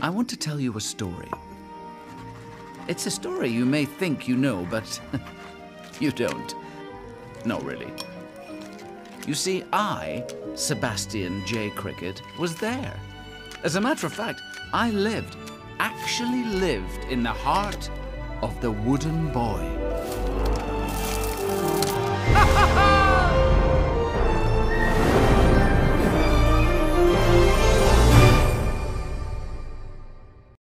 I want to tell you a story. It's a story you may think you know, but you don't. No, really. You see, I, Sebastian J. Cricket, was there. As a matter of fact, I lived, actually lived in the heart of the wooden boy.